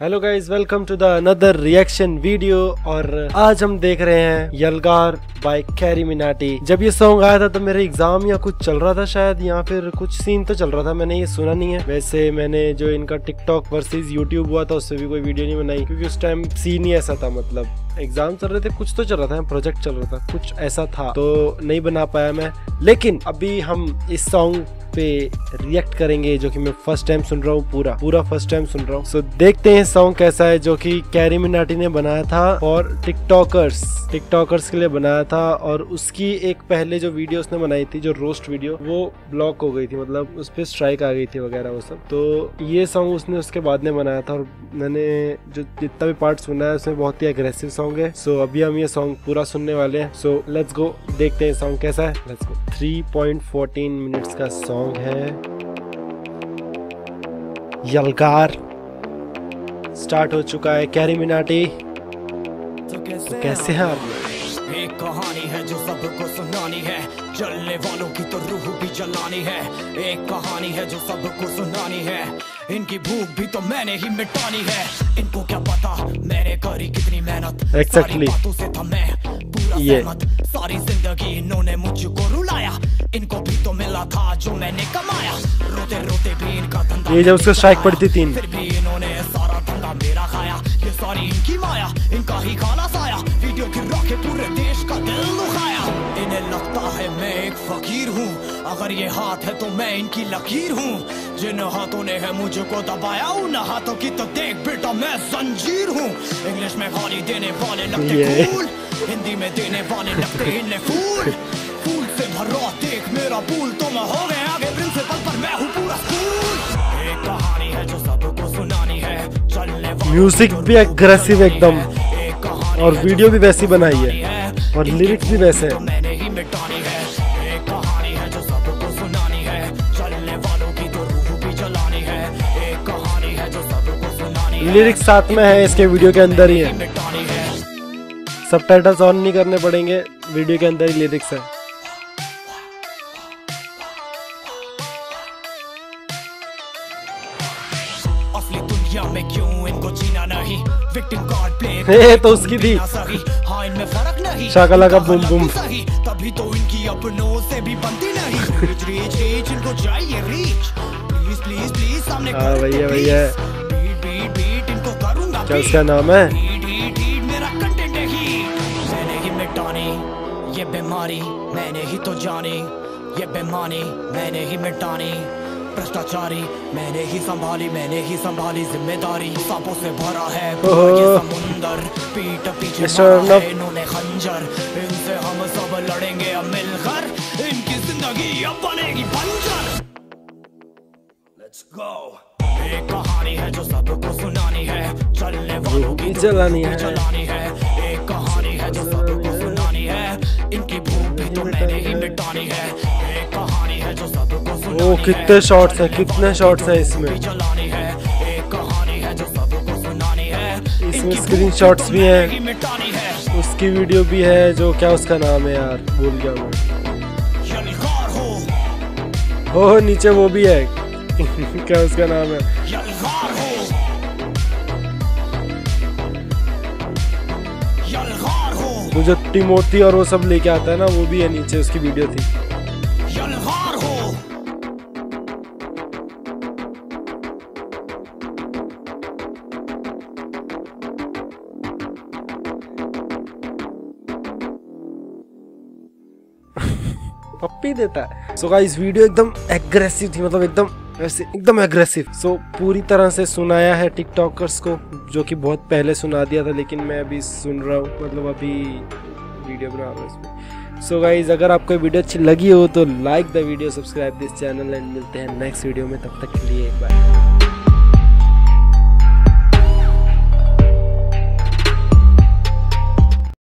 Hello guys welcome to the another reaction video और आज हम देख रहे हैं यलगार बाय कैरी मिनाटी जब ये सॉन्ग आया था तो मेरे एग्ज़ाम या कुछ चल रहा था शायद, या फिर कुछ सीन तो चल रहा था, मैंने ये सुना नहीं है। वैसे मैंने जो इनका टिकटॉक वर्सेस यूट्यूब हुआ था, उससे भी कोई वीडियो नहीं बनाई, क्योंकि उस टाइम सीन ही ऐसा था मतलब। एग्ज़ाम चल रहे थे कुछ तो चल रहा था प्रोजेक्ट चल रहा था कुछ ऐसा था तो नहीं बना पाया मैं। लेकिन अभी हम इस सॉन्ग पे रिएक्ट करेंगे जो कि मैं फ़र्स्ट टाइम सुन रहा हूँ पूरा पूरा फ़र्स्ट टाइम सुन रहा हूँ। सो so, देखते हैं सॉन्ग कैसा है जो कि कैरी मिनाटी ने बनाया था और टिकटॉकर्स टिकटॉकर्स के लिए बनाया था और उसकी एक पहले जो वीडियो उसने बनाई थी जो रोस्ट वीडियो वो ब्लॉक हो गई थी मतलब उस पर स्ट्राइक आ गई थी वगैरह वो सब। तो ये सॉन्ग उसने उसके बाद में बनाया था और मैंने जो जितना भी पार्ट सुना है उसमें बहुत ही अग्रेसिव सॉन्ग है सो so, अभी हम ये सॉन्ग पूरा सुनने वाले हैं। सो लेट्स गो देखते हैं सॉन्ग कैसा है। लेट्स गो 3.14 मिनट्स का सॉन्ग है। यलगार स्टार्ट हो चुका है। कैरी मिनाटी तो कैसे, तो कैसे हैं आप एक कहानी है जो सबको सुनानी है। जलने वालों की तो रूह भी जलानी है। एक कहानी है जो सबको सुनानी है। इनकी भूख भी तो मैंने ही मिटानी है। इनको क्या पता मैंने करी कितनी मेहनत। exactly. से था मैं पूरा सारी ज़िंदगी इन्होंने मुझको रुलाया। इनको भी तो मिला था जो मैंने कमाया। रोते रोते भी इनका धंधा ये जब उसको स्ट्राइक पड़ती थी। फिर भी धंधा मेरा खाया। ये सारी इनकी माया इनका ही खाना साया। वीडियो के पूरे देश का दिल दुखाया। इन्हें लगता है मैं एक फकीर हूँ। अगर ये हाथ है तो मैं इनकी लकीर हूँ। जिन हाथों ने है मुझको दबाया उन हाथों की तो देख बेटा मैं जंजीर हूँ। इंग्लिश में गाली देने वाले लगते फूल हिंदी में देने वाले लगते इन्हें फूल फूल से भरो देख मेरा फूल तो मैं हो गया आगे प्रिंसिपल पूरा। म्यूज़िक भी एग्रेसिव एकदम। और वीडियो भी वैसी बनाई है। और लिरिक्स भी वैसे। हैं लिरिक्स साथ में है, इसके वीडियो के अंदर ही है। सब टाइटल्स ऑन नहीं करने पड़ेंगे वीडियो के अंदर ही लिरिक्स है। में क्यों जीना नहीं। विक्टिम कार्ड प्ले तो उसकी थी। हाँ इनमें फ़र्क नहीं। शाकला का बुम बुम। तभी तो इनकी अपनों से भी बनती नहीं। रीच रीच रीच इनको चाहिए रीच प्लीज़ प्लीज़ प्लीज़ सामने हाँ भैया भैया। बीट बीट बीट इनको करूँगा क्या उसका नाम है? मेरा कंटेंट ही। मैंने ही मिटानी ये बीमारी मैंने ही तो जानी। ये बेमानी मैंने ही मिटानी। भ्रष्टाचारी मैंने ही संभाली मैंने ही संभाली ज़िम्मेदारी। सांपों से भरा है ये समुंदर पीठ पीछे इन्होंने खंजर। इनसे हम सब लड़ेंगे अब मिलकर इनकी ज़िंदगी अब बनेगी बंजर। लेट्स गो एक कहानी है जो सबको सुनानी है। चलने वालों की चलानी है। चलानी है। एक कहानी है जो सबको सुनानी है। इनकी भूख भी तो मैंने ही मिटानी है। ओ, कितने शॉट्स हैं, कितने शॉट्स हैं इसमें? इसमें स्क्रीन शॉट्स भी हैं। उसकी वीडियो भी है जो क्या उसका नाम है यार, भूल गया मैं। ओ नीचे वो भी है। क्या उसका नाम है? वो जो टिमोथी और वो सब लेके आता है ना, वो भी है नीचे, उसकी वीडियो थी। पप्पी देता है। सो गाइस वीडियो एकदम एग्रेसिव थी मतलब एकदम वैसे एकदम एग्रेसिव सो पूरी तरह से सुनाया है टिकटॉकर्स को, जो कि बहुत पहले सुना दिया था, लेकिन मैं अभी सुन रहा हूँ मतलब अभी वीडियो बना रहा हूँ इसमें। सो गाइज़ अगर आपको वीडियो अच्छी लगी हो तो like the video subscribe this channel and मिलते हैं नेक्स्ट वीडियो में। तब तक के लिए बाय